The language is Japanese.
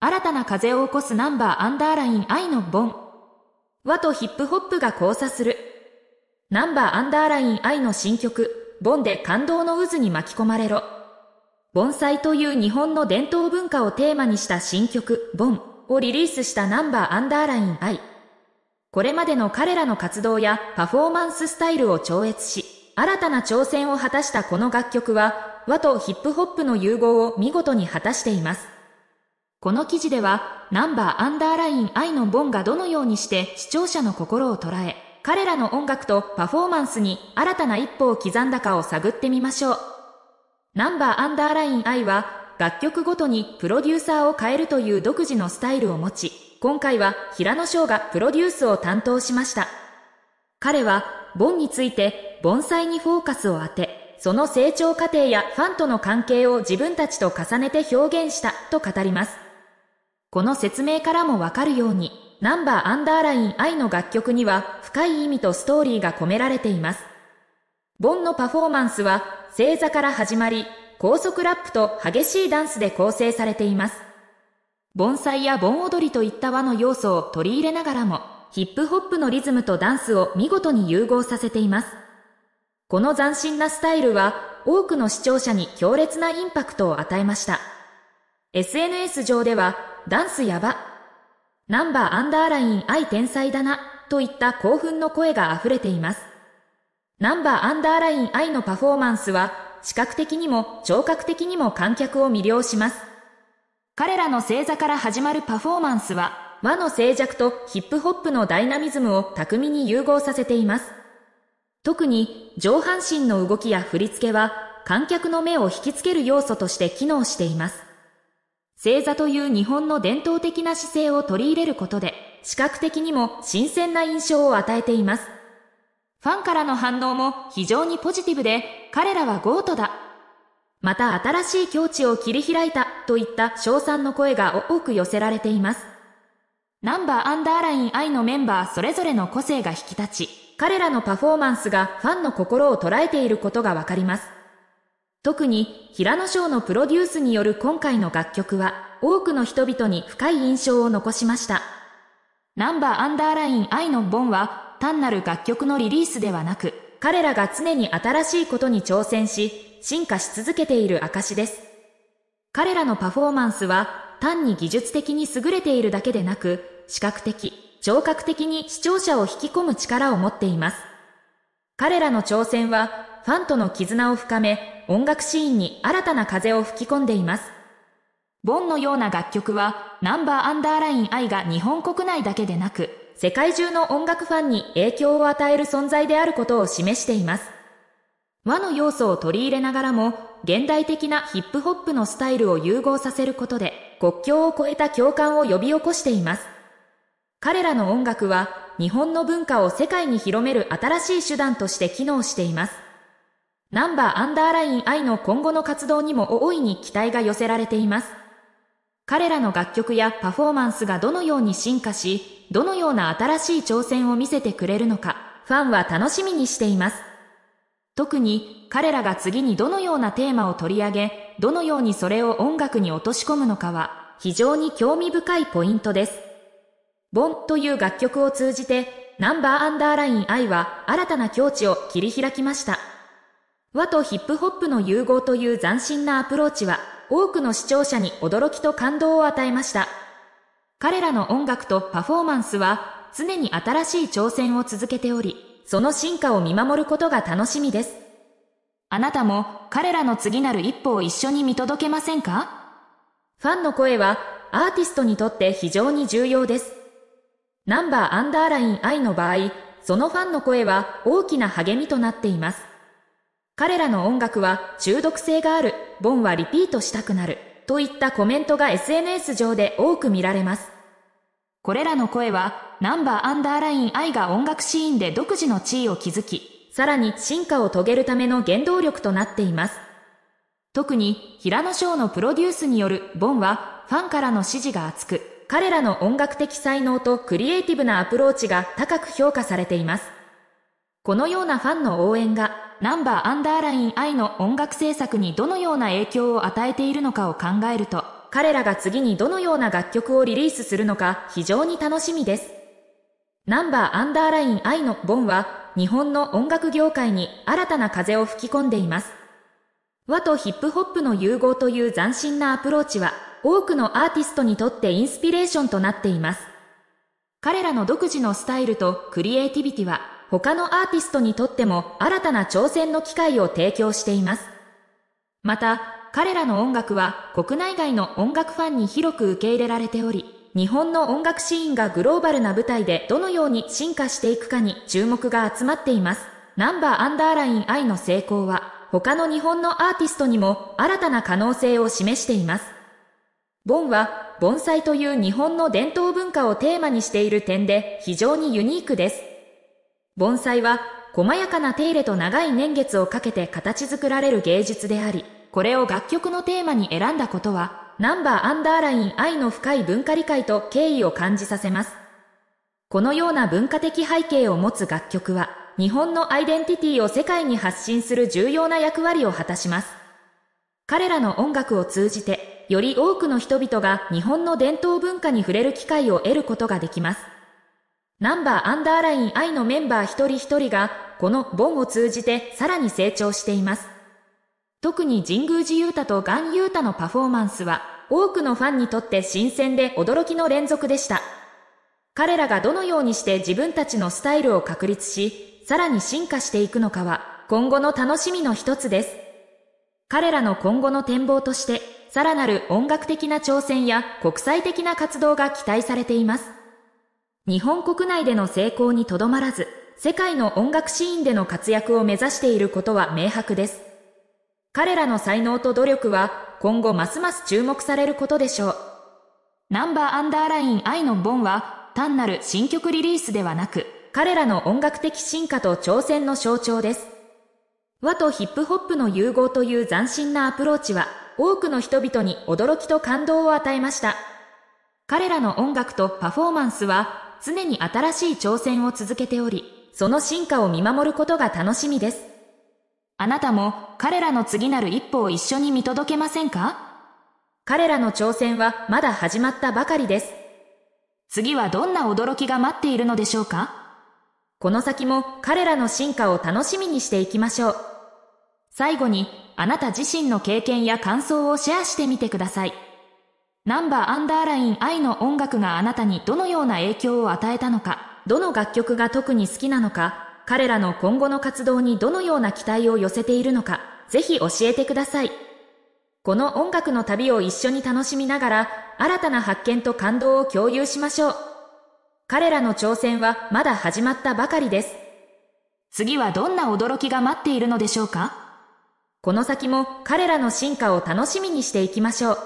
新たな風を起こすナンバーアンダーライン愛のボン。和とヒップホップが交差する。ナンバーアンダーライン愛の新曲、ボンで感動の渦に巻き込まれろ。盆栽という日本の伝統文化をテーマにした新曲、ボンをリリースしたナンバーアンダーライン愛。これまでの彼らの活動やパフォーマンススタイルを超越し、新たな挑戦を果たしたこの楽曲は、和とヒップホップの融合を見事に果たしています。この記事では、ナンバーアンダーライン愛のボンがどのようにして視聴者の心を捉え、彼らの音楽とパフォーマンスに新たな一歩を刻んだかを探ってみましょう。ナンバーアンダーライン愛は、楽曲ごとにプロデューサーを変えるという独自のスタイルを持ち、今回は平野翔がプロデュースを担当しました。彼は、ボンについて、盆栽にフォーカスを当て、その成長過程やファンとの関係を自分たちと重ねて表現したと語ります。この説明からもわかるように、ナンバーアンダーライン愛の楽曲には深い意味とストーリーが込められています。ボンのパフォーマンスは正座から始まり、高速ラップと激しいダンスで構成されています。盆栽や盆踊りといった和の要素を取り入れながらも、ヒップホップのリズムとダンスを見事に融合させています。この斬新なスタイルは多くの視聴者に強烈なインパクトを与えました。SNS 上ではダンスやば。ナンバーアンダーライン愛天才だな、といった興奮の声が溢れています。ナンバーアンダーライン愛のパフォーマンスは、視覚的にも聴覚的にも観客を魅了します。彼らの星座から始まるパフォーマンスは、和の静寂とヒップホップのダイナミズムを巧みに融合させています。特に上半身の動きや振り付けは観客の目を引きつける要素として機能しています。正座という日本の伝統的な姿勢を取り入れることで、視覚的にも新鮮な印象を与えています。ファンからの反応も非常にポジティブで、彼らはゴートだ。また新しい境地を切り開いたといった賞賛の声が多く寄せられています。ナンバーアンダーライン愛のメンバーそれぞれの個性が引き立ち、彼らのパフォーマンスがファンの心を捉えていることがわかります。特に平野翔のプロデュースによる今回の楽曲は多くの人々に深い印象を残しました。ナンバーアンダーライン愛のボンは単なる楽曲のリリースではなく彼らが常に新しいことに挑戦し進化し続けている証です。彼らのパフォーマンスは単に技術的に優れているだけでなく視覚的、聴覚的に視聴者を引き込む力を持っています。彼らの挑戦はファンとの絆を深め、音楽シーンに新たな風を吹き込んでいます。ボンのような楽曲は、ナンバーアンダーライン愛が日本国内だけでなく、世界中の音楽ファンに影響を与える存在であることを示しています。和の要素を取り入れながらも、現代的なヒップホップのスタイルを融合させることで、国境を越えた共感を呼び起こしています。彼らの音楽は、日本の文化を世界に広める新しい手段として機能しています。ナンバーアンダーライン愛の今後の活動にも大いに期待が寄せられています。彼らの楽曲やパフォーマンスがどのように進化し、どのような新しい挑戦を見せてくれるのか、ファンは楽しみにしています。特に彼らが次にどのようなテーマを取り上げ、どのようにそれを音楽に落とし込むのかは、非常に興味深いポイントです。ボンという楽曲を通じて、ナンバーアンダーライン愛は新たな境地を切り開きました。和とヒップホップの融合という斬新なアプローチは多くの視聴者に驚きと感動を与えました。彼らの音楽とパフォーマンスは常に新しい挑戦を続けており、その進化を見守ることが楽しみです。あなたも彼らの次なる一歩を一緒に見届けませんか？ファンの声はアーティストにとって非常に重要です。ナンバーアンダーライン愛の場合、そのファンの声は大きな励みとなっています。彼らの音楽は中毒性がある、ボンはリピートしたくなる、といったコメントが SNS 上で多く見られます。これらの声は、ナンバーアンダーライン愛が音楽シーンで独自の地位を築き、さらに進化を遂げるための原動力となっています。特に、平野翔のプロデュースによるボンは、ファンからの支持が厚く、彼らの音楽的才能とクリエイティブなアプローチが高く評価されています。このようなファンの応援がナンバーアンダーライン愛の音楽制作にどのような影響を与えているのかを考えると、彼らが次にどのような楽曲をリリースするのか非常に楽しみです。ナンバーアンダーライン愛のボンは日本の音楽業界に新たな風を吹き込んでいます。和とヒップホップの融合という斬新なアプローチは多くのアーティストにとってインスピレーションとなっています。彼らの独自のスタイルとクリエイティビティは他のアーティストにとっても新たな挑戦の機会を提供しています。また、彼らの音楽は国内外の音楽ファンに広く受け入れられており、日本の音楽シーンがグローバルな舞台でどのように進化していくかに注目が集まっています。ナンバーアンダーライン愛の成功は、他の日本のアーティストにも新たな可能性を示しています。ボンは、盆栽という日本の伝統文化をテーマにしている点で非常にユニークです。盆栽は、細やかな手入れと長い年月をかけて形作られる芸術であり、これを楽曲のテーマに選んだことは、ナンバーアンダーライン愛の深い文化理解と敬意を感じさせます。このような文化的背景を持つ楽曲は、日本のアイデンティティを世界に発信する重要な役割を果たします。彼らの音楽を通じて、より多くの人々が日本の伝統文化に触れる機会を得ることができます。ナンバーアンダーライン愛のメンバー一人一人が、このボンを通じてさらに成長しています。特に神宮寺勇太とガン勇太のパフォーマンスは多くのファンにとって新鮮で驚きの連続でした。彼らがどのようにして自分たちのスタイルを確立し、さらに進化していくのかは今後の楽しみの一つです。彼らの今後の展望として、さらなる音楽的な挑戦や国際的な活動が期待されています。日本国内での成功にとどまらず、世界の音楽シーンでの活躍を目指していることは明白です。彼らの才能と努力は今後ますます注目されることでしょう。ナンバーアンダーライン愛のボンは単なる新曲リリースではなく、彼らの音楽的進化と挑戦の象徴です。和とヒップホップの融合という斬新なアプローチは多くの人々に驚きと感動を与えました。彼らの音楽とパフォーマンスは常に新しい挑戦を続けており、その進化を見守ることが楽しみです。あなたも彼らの次なる一歩を一緒に見届けませんか？彼らの挑戦はまだ始まったばかりです。次はどんな驚きが待っているのでしょうか？この先も彼らの進化を楽しみにしていきましょう。最後にあなた自身の経験や感想をシェアしてみてください。ナンバーアンダーライン愛の音楽があなたにどのような影響を与えたのか、どの楽曲が特に好きなのか、彼らの今後の活動にどのような期待を寄せているのか、ぜひ教えてください。この音楽の旅を一緒に楽しみながら、新たな発見と感動を共有しましょう。彼らの挑戦はまだ始まったばかりです。次はどんな驚きが待っているのでしょうか？この先も彼らの進化を楽しみにしていきましょう。